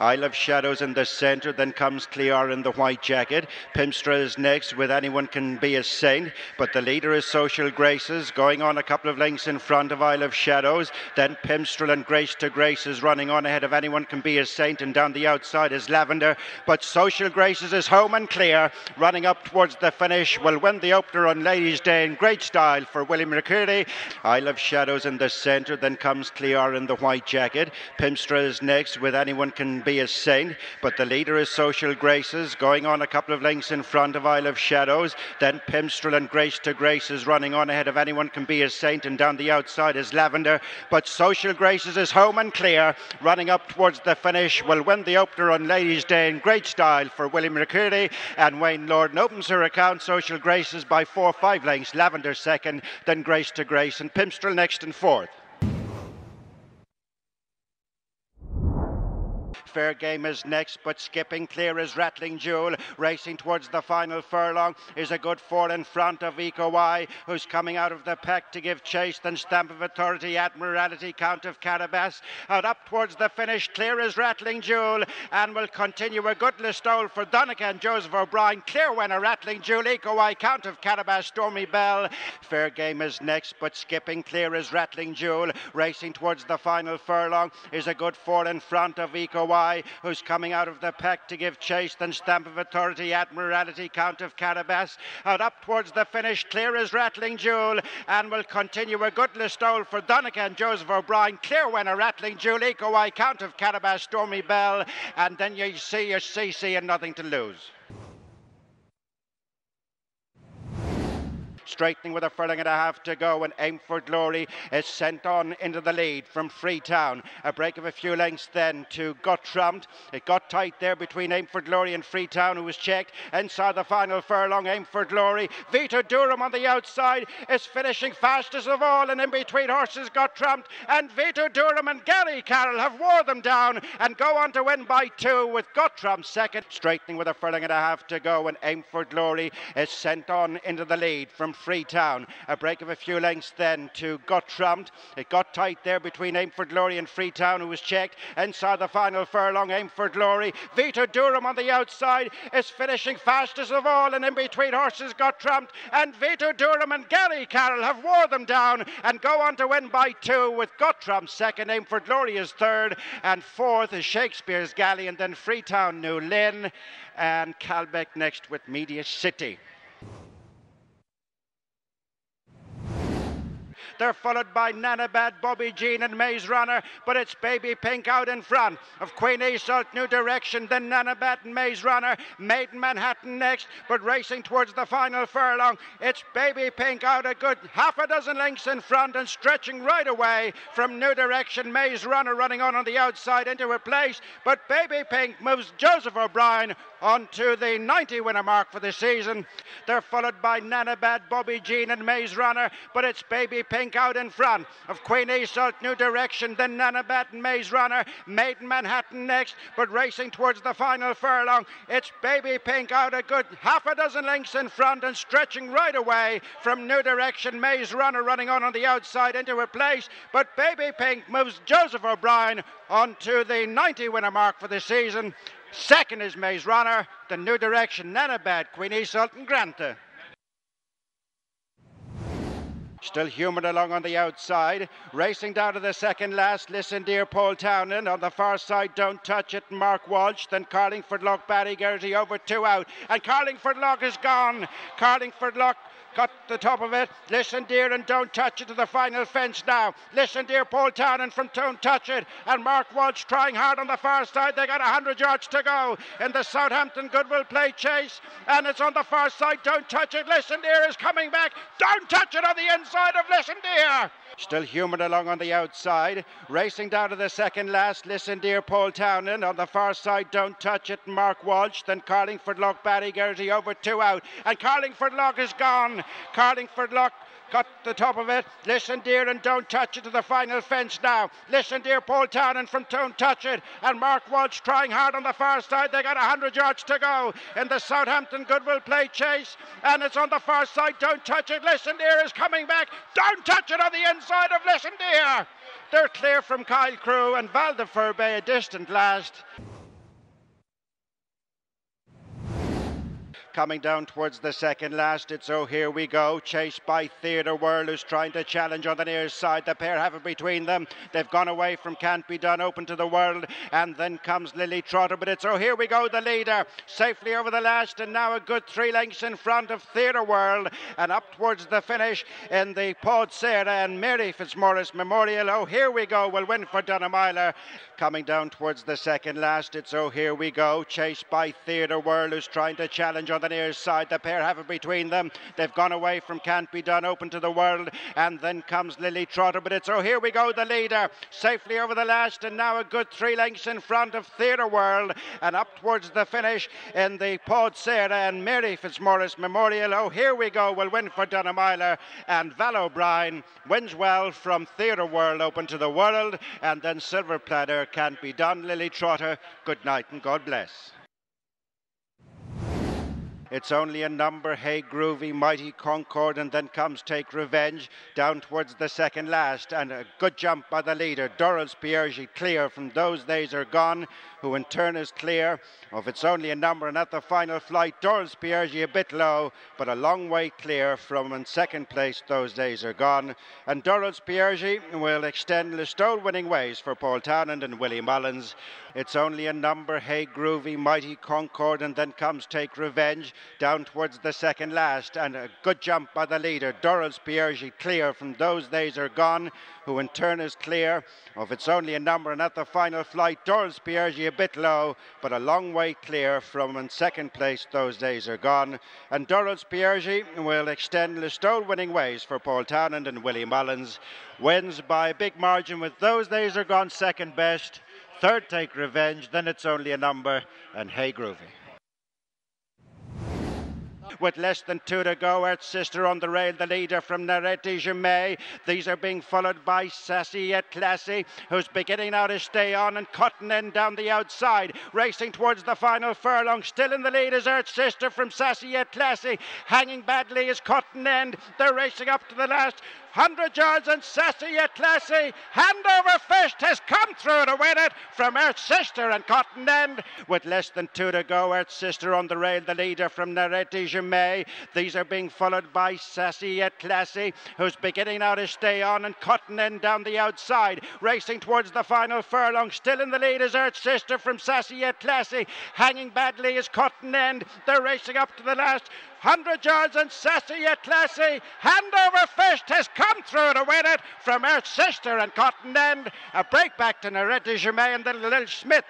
Isle of Shadows in the centre, then comes Clear in the white jacket. Pimstra is next with Anyone Can Be a Saint, but the leader is Social Graces, going on a couple of lengths in front of Isle of Shadows. Then Pimstrel and Grace to Grace is running on ahead of Anyone Can Be a Saint, and down the outside is Lavender. But Social Graces is home and clear, running up towards the finish. Will win the opener on Ladies' Day in great style for William McCurdy. Isle of Shadows in the centre, then comes Clear in the white jacket. Pimstra is next with Anyone Can Be a Saint, but the leader is Social Graces, going on a couple of lengths in front of Isle of Shadows. Then Pimstrel and Grace to Grace is running on ahead of Anyone Can Be a Saint, and down the outside is Lavender. But Social Graces is home and clear, running up towards the finish. Will win the opener on Ladies' Day in great style for William McCurdy. And Wayne Lordan opens her account. Social Graces by four, five lengths. Lavender second, then Grace to Grace, and Pimstrel next and fourth. Fair Game is next, but skipping clear is Rattling Jewel. Racing towards the final furlong is a good four in front of Eco who's coming out of the pack to give chase. Then Stamp of Authority, Admiralty, Count of Carabas. Out up towards the finish, clear is Rattling Jewel, and will continue a good Listowel for Donnacha, Joseph O'Brien. Clear winner, Rattling Jewel, Eco Count of Carabas, Stormy Bell. Fair Game is next, but skipping clear is Rattling Jewel. Racing towards the final furlong is a good four in front of Eco Who's coming out of the pack to give chase. Then Stamp of Authority, Admiralty, Count of Carabas. Out up towards the finish, clear as Rattling Jewel, and will continue a good Listowel for Donnacha, Joseph O'Brien. Clear winner, Rattling Jewel, Eco Count of Carabas, Stormy Bell, and then you see your CC and nothing to lose. Straightening with a furlong and a half to go, and Aim for Glory is sent on into the lead from Freetown. A break of a few lengths then to Guttramd. It got tight there between Aim for Glory and Freetown, who was checked. Inside the final furlong, Aim for Glory. Vito Durham on the outside is finishing fastest of all, and in between horses Guttramd and Vito Durham and Gary Carroll have wore them down and go on to win by two with Guttramd second. Straightening with a furlong and a half to go, and Aim for Glory is sent on into the lead from Freetown. A break of a few lengths then to Guttramd. It got tight there between Aim for Glory and Freetown, who was checked. Inside the final furlong, Aim for Glory. Vito Durham on the outside is finishing fastest of all, and in between horses Guttramd and Vito Durham and Gary Carroll have wore them down and go on to win by two with Guttramd second. Aim for Glory is third, and fourth is Shakespeare's Galley, and then Freetown New Lynn and Calbeck next with Media City. They're followed by Nanabad, Bobby Jean, and Maze Runner, but it's Baby Pink out in front of Queen Iseult, New Direction, then Nanabad and Maze Runner, Maiden Manhattan next, but racing towards the final furlong. It's Baby Pink out a good half a dozen lengths in front and stretching right away from New Direction. Maze Runner running on on the outside into a place, but Baby Pink moves Joseph O'Brien onto the 90 winner mark for the season. They're followed by Nanabad, Bobby Jean, and Maze Runner, but it's Baby Pink out in front of Queen Iseult, New Direction, then Nanabad and Maze Runner, Maiden Manhattan next, but racing towards the final furlong. It's Baby Pink out a good half a dozen lengths in front and stretching right away from New Direction. Maze Runner running on on the outside into a place, but Baby Pink moves Joseph O'Brien onto the 90 winner mark for the season. Second is Maze Runner, the New Direction, Nanabad, Queen Iseult, and Granta. Still humoured along on the outside. Racing down to the second last. Listen, dear Paul Townend. On the far side, don't touch it. Mark Walsh. Then Carlingford Lock, Barry Geraghty over two out. And Carlingford Lock is gone. Carlingford Lock cut the top of it. Listen, dear, and don't touch it to the final fence now. Listen, dear, Paul Townend from Don't Touch It. And Mark Walsh trying hard on the far side. They got 100 yards to go in the Southampton Goodwill play chase. And it's on the far side. Don't touch it. Listen, dear is coming back. Don't touch it on the inside of Listen, dear. Still humoured along on the outside. Racing down to the second last. Listen, dear Paul Townend. On the far side, don't touch it. Mark Walsh. Then Carlingford Lock, Barry Geraghty over two out. And Carlingford Lock is gone. Carlingford Lock cut the top of it. Listen, dear, and don't touch it to the final fence now. Listen, dear, Paul Townend from Don't Touch It. And Mark Walsh trying hard on the far side. They got 100 yards to go in the Southampton Goodwill play chase. And it's on the far side. Don't touch it. Listen, dear is coming back. Don't touch it on the inside of Listen, dear. They're clear from Kyle Crew and Val de Ferbet, a distant last. Coming down towards the second last. It's oh here we go, chased by Theatre World, who's trying to challenge on the near side. The pair have it between them. They've gone away from Can't Be Done, open to the world, and then comes Lily Trotter. But it's oh here we go, the leader safely over the last, and now a good three lengths in front of Theatre World, and up towards the finish in the Pod Sarah and Mary Fitzmaurice Memorial. Oh here we go, We'll win for Dunamila. Coming down towards the second last, it's oh here we go, chased by Theatre World, who's trying to challenge on the near side. The pair have it between them. They've gone away from Can't Be Done, open to the world, and then comes Lily Trotter. But it's oh here we go, the leader safely over the last, and now a good three lengths in front of Theatre World, and up towards the finish in the Pod Sarah and Mary Fitzmaurice Memorial. Oh here we go, will win for Dunamila, and Val O'Brien wins well from Theatre World, open to the world, and then Silver Platter can't be done. Lily Trotter, good night and God bless. It's only a number, Hey Groovy, Mighty Concord, and then comes Take Revenge down towards the second last. And a good jump by the leader, Dorrells Pierji, clear from Those Days Are Gone, who in turn is clear of It's Only a Number. And at the final flight, Dorrells Pierji a bit low, but a long way clear from in second place, Those Days Are Gone. And Dorrells Pierji will extend Listowel winning ways for Paul Townend and Willie Mullins. It's only a number, Hey Groovy, Mighty Concord, and then comes Take Revenge down towards the second last. And a good jump by the leader, Dorrells Pierji, clear from Those Days Are Gone, who in turn is clear of It's Only a Number. And at the final flight, Dorrells Pierji a bit low, but a long way clear from in second place, Those Days Are Gone. And Dorrells Pierji will extend Listowel winning ways for Paul Townend and Willie Mullins. Wins by a big margin with Those Days Are Gone second best. Third take revenge, then it's only a number, and hey groovy with less than two to go. Earth Sister on the rail, the leader from Narete Jamais. These are being followed by Sassy yet Classy, who's beginning now to stay on, and Cotton End down the outside, racing towards the final furlong. Still in the lead is Earth Sister from Sassy yet Classy. Hanging badly is Cotton End. They're racing up to the last. 100 yards and sassy yet classy. Hand over fist has come through to win it from Earth Sister and Cotton End. With less than two to go, Earth Sister on the rail, the leader from Narete Jamais. These are being followed by Sassy yet Classy, who's beginning now to stay on, and Cotton End down the outside, racing towards the final furlong. Still in the lead is Earth Sister from Sassy yet Classy. Hanging badly is Cotton End. They're racing up to the last. 100 yards and sassy classy. Hand over fist has come through to win it from Earth Sister and Cotton End. A break back to Narete Germain and the Little Smith.